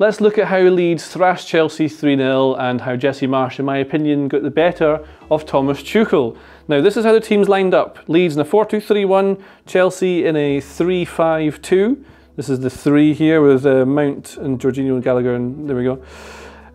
Let's look at how Leeds thrashed Chelsea 3-0 and how Jesse Marsch, in my opinion, got the better of Thomas Tuchel. Now, this is how the teams lined up. Leeds in a 4-2-3-1, Chelsea in a 3-5-2. This is the three here with uh, Mount and Jorginho and Gallagher, and there we go.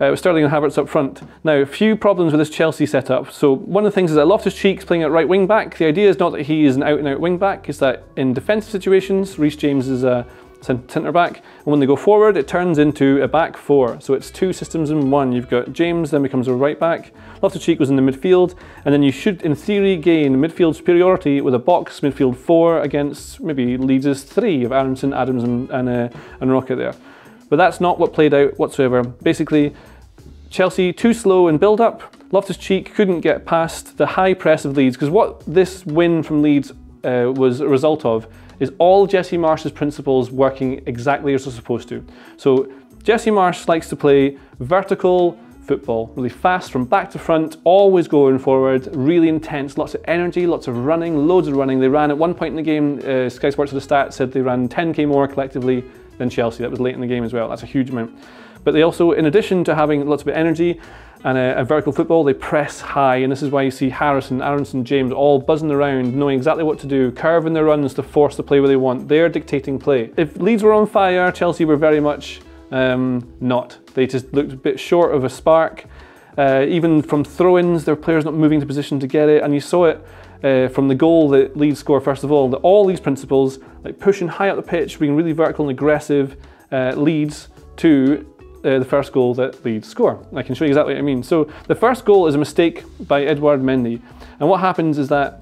Uh, Sterling and Havertz up front. Now, a few problems with this Chelsea setup. So one of the things is that Loftus-Cheek's playing at right wing back. The idea is not that he is an out-and-out wing back, it's that in defensive situations, Reece James is a centre back. And when they go forward, it turns into a back four. So it's two systems in one. You've got James, then becomes a right back. Loftus-Cheek was in the midfield, and then you should, in theory, gain midfield superiority with a box midfield four against maybe Leeds' three of Aaronson, Adams, and and, uh, and Roca there. But that's not what played out whatsoever. Basically, Chelsea too slow in build-up. Loftus-Cheek couldn't get past the high press of Leeds because what this win from Leeds uh, was a result of is all Jesse Marsch's principles working exactly as they're supposed to. So Jesse Marsch likes to play vertical football, really fast from back to front, always going forward, really intense, lots of energy, lots of running, loads of running. They ran at one point in the game, uh, Sky Sports had a stat said they ran 10k more collectively than Chelsea. That was late in the game as well. That's a huge amount. But they also, in addition to having lots of energy, and a, a, vertical football, they press high, and this is why you see Harrison, Aaronson, James all buzzing around, knowing exactly what to do, curving their runs to force the play where they want. They're dictating play. If Leeds were on fire, Chelsea were very much um, not. They just looked a bit short of a spark. Uh, even from throw-ins, their players not moving to position to get it, and you saw it uh, from the goal that Leeds score first of all, that all these principles, like pushing high up the pitch, being really vertical and aggressive, uh, leads to uh, the first goal that Leeds score. I can show you exactly what I mean. So the first goal is a mistake by Edouard Mendy. And what happens is that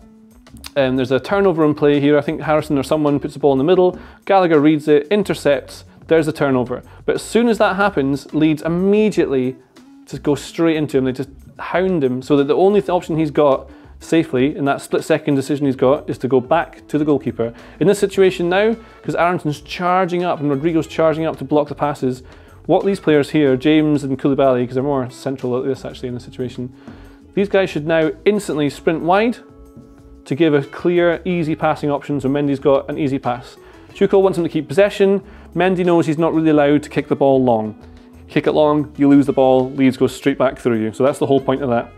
um, there's a turnover in play here. I think Harrison or someone puts the ball in the middle. Gallagher reads it, intercepts, there's a turnover. But as soon as that happens, Leeds immediately just go straight into him. They just hound him so that the only option he's got safely in that split second decision he's got is to go back to the goalkeeper. In this situation now, because Aaronson's charging up and Rodrigo's charging up to block the passes, what these players here, James and Koulibaly, because they're more central at this actually in the situation, these guys should now instantly sprint wide to give a clear, easy passing option so Mendy's got an easy pass. Tuchel wants him to keep possession. Mendy knows he's not really allowed to kick the ball long. Kick it long, you lose the ball, Leeds goes straight back through you. So that's the whole point of that.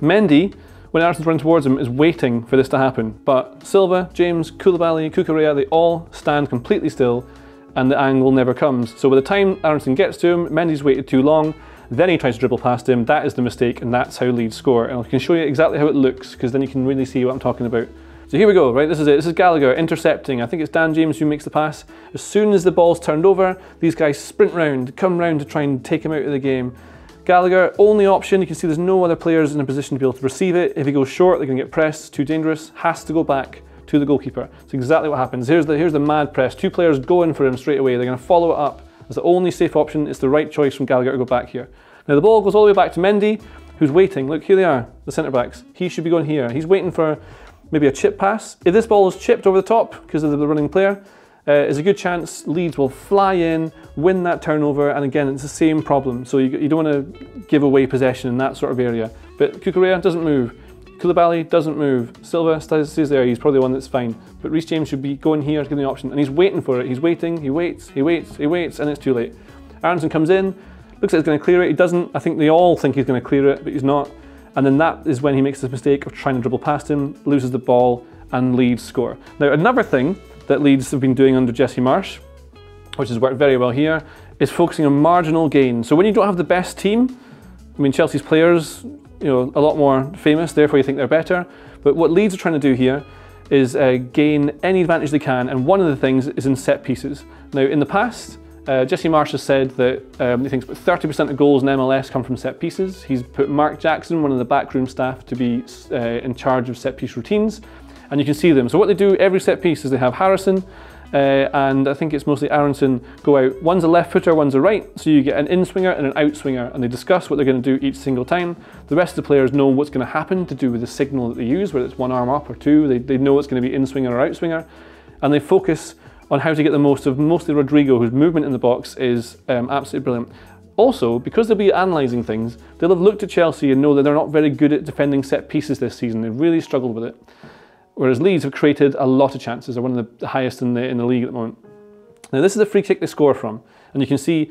Mendy, when Aaronson's running towards him, is waiting for this to happen. But Silva, James, Koulibaly, Cucurella, they all stand completely still and the angle never comes. So by the time Aaronson gets to him, Mendy's waited too long, then he tries to dribble past him, that is the mistake, and that's how Leeds score. And I can show you exactly how it looks, because then you can really see what I'm talking about. So here we go, right, this is it. This is Gallagher intercepting. I think it's Dan James who makes the pass. As soon as the ball's turned over, these guys sprint round, come round to try and take him out of the game. Gallagher, only option, you can see there's no other players in a position to be able to receive it. If he goes short, they're going to get pressed, too dangerous, has to go back to the goalkeeper. It's exactly what happens. Here's the, here's the mad press. Two players go in for him straight away. They're going to follow it up. It's the only safe option. It's the right choice from Gallagher to go back here. Now the ball goes all the way back to Mendy, who's waiting. Look, here they are, the centre backs. He should be going here. He's waiting for maybe a chip pass. If this ball is chipped over the top because of the running player, uh, there's a good chance Leeds will fly in, win that turnover, and again, it's the same problem. So you, you don't want to give away possession in that sort of area. But Cucurella doesn't move. Koulibaly doesn't move. Silva stays there, he's probably the one that's fine. But Reece James should be going here to give the option, and he's waiting for it. He's waiting, he waits, he waits, he waits, and it's too late. Aaronson comes in, looks like he's going to clear it. He doesn't. I think they all think he's going to clear it, but he's not. And then that is when he makes the mistake of trying to dribble past him, loses the ball, and Leeds score. Now, another thing that Leeds have been doing under Jesse Marsch, which has worked very well here, is focusing on marginal gain. So when you don't have the best team, I mean, Chelsea's players you know, a lot more famous, therefore you think they're better. But what Leeds are trying to do here is uh, gain any advantage they can, and one of the things is in set pieces. Now, in the past, uh, Jesse Marsch has said that um, he thinks 30% of goals in MLS come from set pieces. He's put Mark Jackson, one of the backroom staff, to be uh, in charge of set piece routines, and you can see them. So what they do every set piece is they have Harrison, uh, and I think it's mostly Aaronson go out. One's a left footer, one's a right, so you get an in swinger and an out swinger, and they discuss what they're going to do each single time. The rest of the players know what's going to happen to do with the signal that they use, whether it's one arm up or two. They, they know it's going to be in swinger or out swinger, and they focus on how to get the most of mostly Rodrigo, whose movement in the box is um, absolutely brilliant. Also, because they'll be analysing things, they'll have looked at Chelsea and know that they're not very good at defending set pieces this season. They've really struggled with it. Whereas Leeds have created a lot of chances. They're one of the highest in the, in the league at the moment. Now this is a free kick they score from. And you can see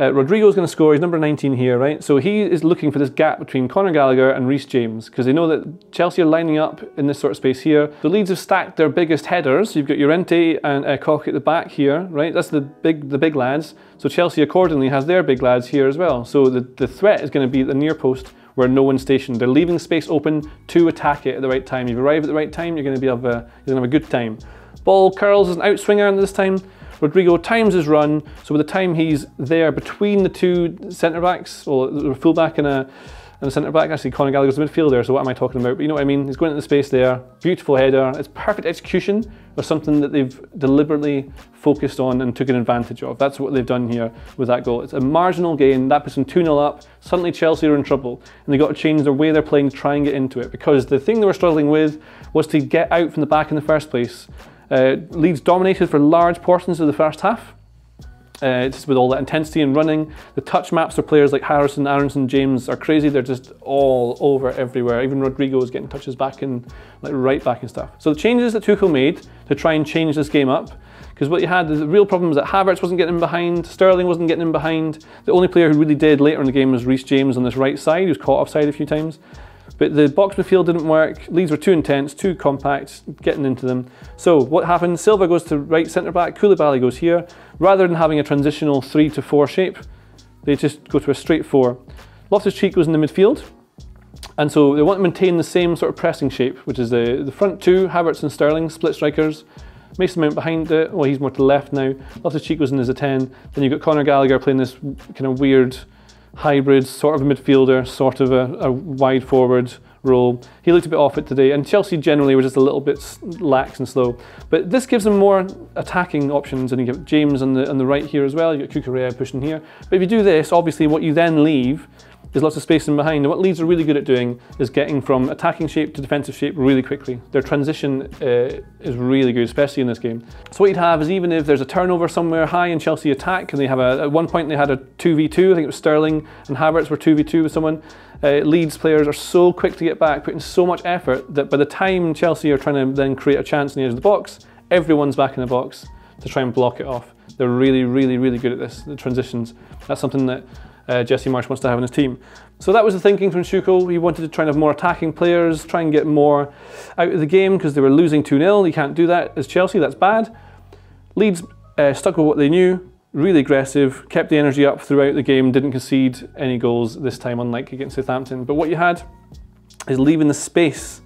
Uh, Rodrigo's going to score. He's number 19 here, right? So he is looking for this gap between Conor Gallagher and Reece James because they know that Chelsea are lining up in this sort of space here. The Leeds have stacked their biggest headers. You've got Llorente and uh, at the back here, right? That's the big the big lads. So Chelsea accordingly has their big lads here as well. So the, the threat is going to be the near post where no one's stationed. They're leaving space open to attack it at the right time. If you arrive at the right time, you're going to be have a, you're going to have a good time. Ball curls as an outswinger this time. Rodrigo times his run, so by the time he's there between the two centre backs, or a fullback and a, and a centre back, actually Conor Gallagher's a midfielder, so what am I talking about? But you know what I mean? He's going into the space there, beautiful header, it's perfect execution of something that they've deliberately focused on and took an advantage of. That's what they've done here with that goal. It's a marginal gain, that puts them 2 0 up, suddenly Chelsea are in trouble, and they've got to change their way they're playing to try and get into it, because the thing they were struggling with was to get out from the back in the first place. Uh, Leeds dominated for large portions of the first half. Uh, just with all that intensity and running. The touch maps for players like Harrison, Aaronson, James are crazy. They're just all over everywhere. Even Rodrigo is getting touches back and like right back and stuff. So the changes that Tuchel made to try and change this game up, because what you had, the real problem was that Havertz wasn't getting in behind, Sterling wasn't getting in behind. The only player who really did later in the game was Reece James on this right side, was caught offside a few times. But the box midfield didn't work. Leeds were too intense, too compact, getting into them. So what happened? Silva goes to right centre back, Koulibaly goes here. Rather than having a transitional three to four shape, they just go to a straight four. Loftus-Cheek goes in the midfield. And so they want to maintain the same sort of pressing shape, which is the, the front two, Havertz and Sterling, split strikers. Mason Mount behind it, well he's more to the left now. Loftus-Cheek goes in as a 10. Then you've got Conor Gallagher playing this kind of weird hybrid, sort of a midfielder, sort of a, a wide forward role. He looked a bit off it today, and Chelsea generally were just a little bit lax and slow. But this gives them more attacking options, and you get James on the on the right here as well. You get Cucurella pushing here. But if you do this, obviously, what you then leave there's lots of space in behind. And what Leeds are really good at doing is getting from attacking shape to defensive shape really quickly. Their transition uh, is really good, especially in this game. So what you'd have is even if there's a turnover somewhere high in Chelsea attack, and they have a, at one point they had a 2v2, I think it was Sterling and Havertz were 2v2 with someone, uh, Leeds players are so quick to get back, putting so much effort that by the time Chelsea are trying to then create a chance in the edge of the box, everyone's back in the box to try and block it off. They're really, really, really good at this, the transitions. That's something that uh, Jesse Marsch wants to have in his team. So that was the thinking from Tuchel. He wanted to try and have more attacking players, try and get more out of the game because they were losing 2-0. You can't do that as Chelsea, that's bad. Leeds uh, stuck with what they knew, really aggressive, kept the energy up throughout the game, didn't concede any goals this time, unlike against Southampton. But what you had is leaving the space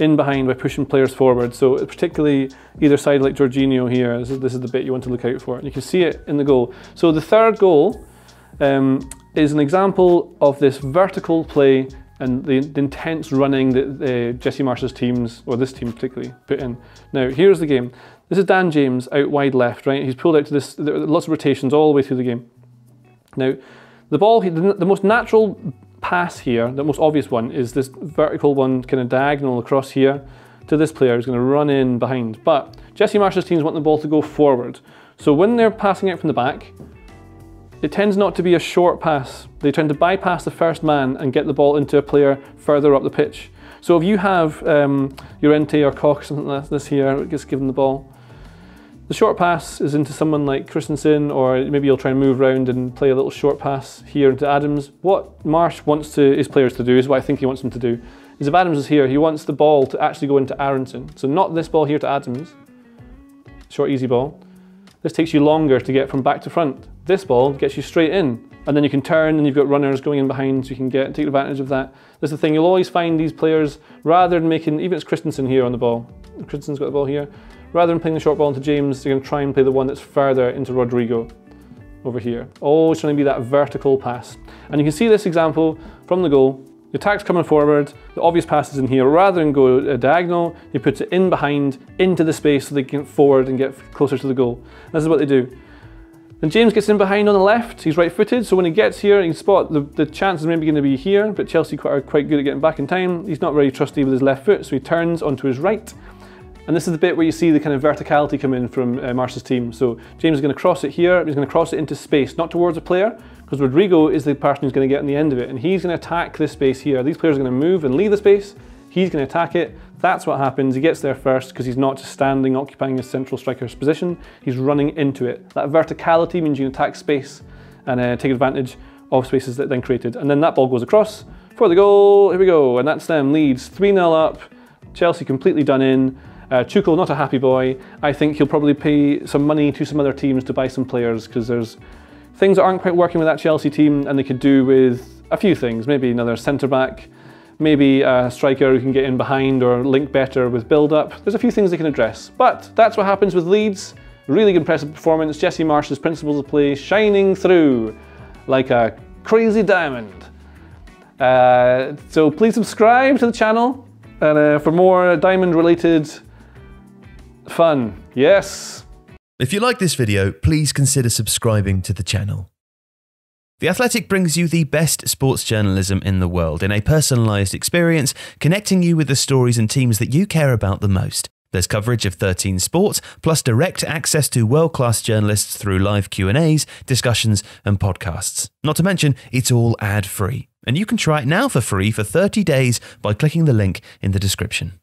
in behind by pushing players forward. So particularly either side like Jorginho here, this is, this is the bit you want to look out for. And you can see it in the goal. So the third goal um, is an example of this vertical play and the, the intense running that uh, Jesse Marsch's teams, or this team particularly, put in. Now, here's the game. This is Dan James out wide left, right? He's pulled out to this, lots of rotations all the way through the game. Now, the ball, the, most natural pass here, the most obvious one, is this vertical one kind of diagonal across here to this player who's going to run in behind. But Jesse Marsch's teams want the ball to go forward. So when they're passing out from the back, it tends not to be a short pass. They tend to bypass the first man and get the ball into a player further up the pitch. So if you have um, Llorente or Koch, something like this here, just give them the ball. The short pass is into someone like Kristensen, or maybe you'll try and move around and play a little short pass here into Adams. What Marsch wants to, his players to do, is what I think he wants them to do, is if Adams is here, he wants the ball to actually go into Aaronson. So not this ball here to Adams, short easy ball. This takes you longer to get from back to front. This ball gets you straight in and then you can turn and you've got runners going in behind so you can get take advantage of that. That's the thing, you'll always find these players, rather than making, even it's Kristensen here on the ball, Kristensen's got the ball here, rather than playing the short ball into James, going to try and play the one that's further into Rodrigo over here. Always trying to be that vertical pass. And you can see this example from the goal. The attack's coming forward, the obvious pass is in here. Rather than go a diagonal, he puts it in behind, into the space so they can get forward and get closer to the goal. This is what they do. Then James gets in behind on the left, he's right footed, so when he gets here, you can spot the, the chance is maybe going to be here, but Chelsea are quite good at getting back in time. He's not very trusty with his left foot, so he turns onto his right. And this is the bit where you see the kind of verticality come in from uh, team. So James is going to cross it here, he's going to cross it into space, not towards a player, because Rodrigo is the person who's going to get on the end of it, and he's going to attack this space here. These players are going to move and leave the space, he's going to attack it. That's what happens. He gets there first because he's not just standing, occupying his central striker's position. He's running into it. That verticality means you can attack space and uh, take advantage of spaces that then created. And then that ball goes across for the goal. Here we go. And that's them. Leeds 3 0 up. Chelsea completely done in. Uh, Tuchel, not a happy boy. I think he'll probably pay some money to some other teams to buy some players because there's things that aren't quite working with that Chelsea team and they could do with a few things. Maybe another centre back, maybe a striker who can get in behind or link better with build up. There's a few things they can address. But that's what happens with Leeds. Really impressive performance. Jesse Marsch's principles of play shining through like a crazy diamond. Uh, so please subscribe to the channel and uh, for more diamond related fun. Yes. If you like this video, please consider subscribing to the channel. The Athletic brings you the best sports journalism in the world in a personalised experience, connecting you with the stories and teams that you care about the most. There's coverage of 13 sports, plus direct access to world-class journalists through live Q&As, discussions and podcasts. Not to mention, it's all ad-free. And you can try it now for free for 30 days by clicking the link in the description.